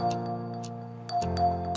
Thank you.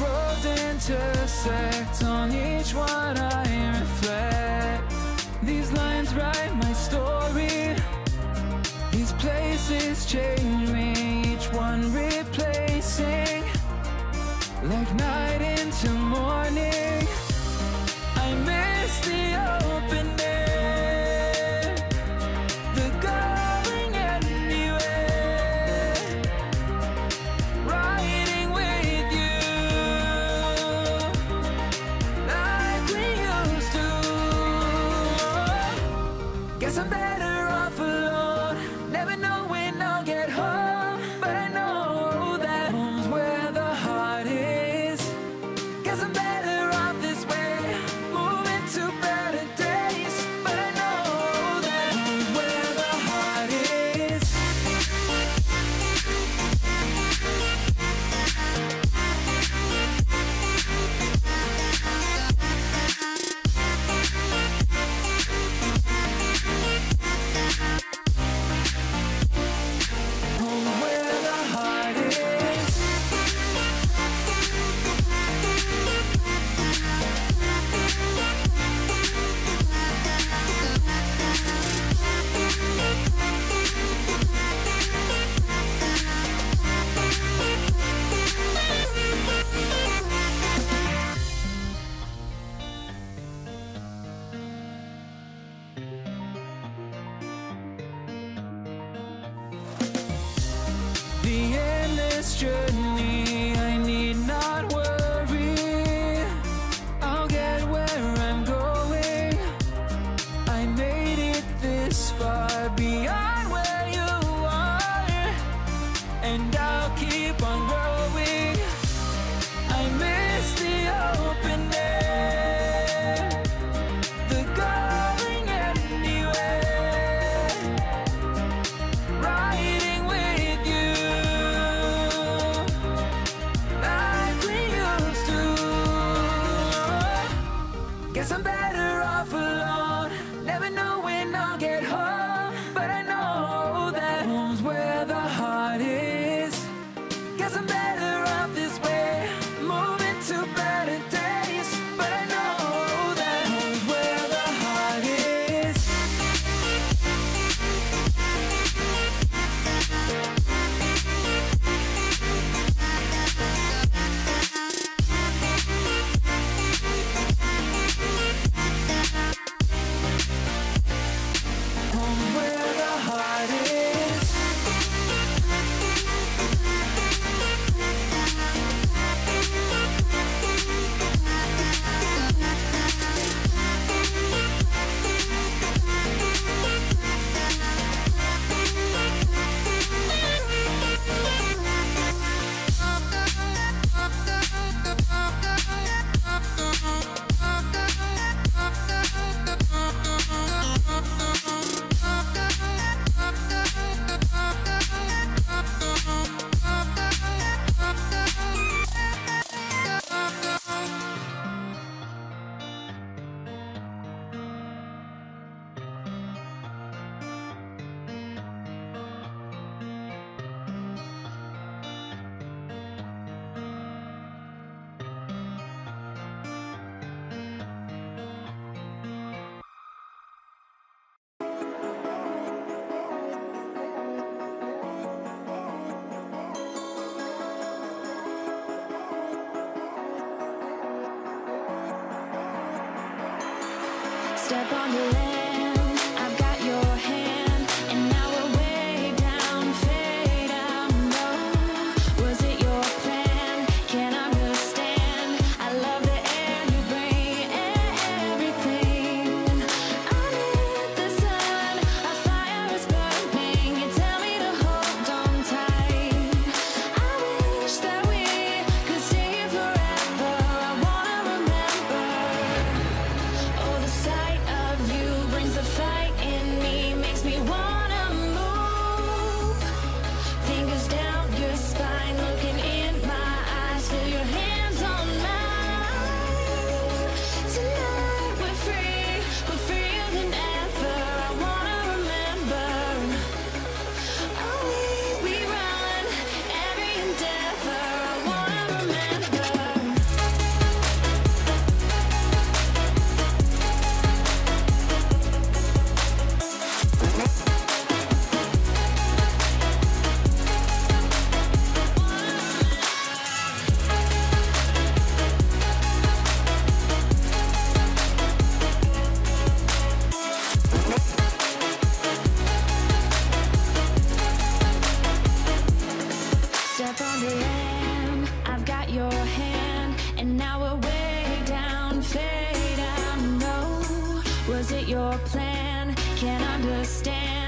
roads intersect On each one I reflect These lines write my story. These places change me Each one replacing Like night into morning. I miss the open step on the land. I've got your hand, and now we're way down, fade out. No, was it your plan? Can't understand.